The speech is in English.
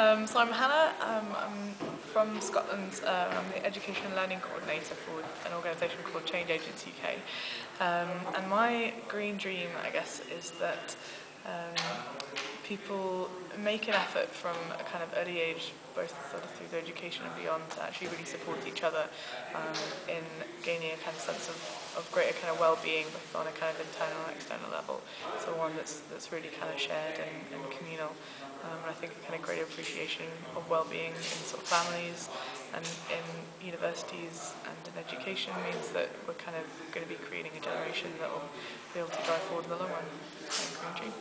Um, so I'm Hannah. Um, I'm from Scotland. Uh, I'm the Education and Learning Coordinator for an organisation called Change Agents UK. Um, and my green dream, I guess, is that um, people make an effort from a kind of early age, both sort of through their education and beyond, to actually really support each other um, in gaining a kind of sense of, of greater kind of well-being, both on a kind of internal and external level. So one that's that's really kind of shared and, and communal. Um, and I think a kind of greater appreciation of well-being in sort of families and in universities and in education means that we're kind of going to be creating a generation that will be able to drive forward in the long run. Green Dream.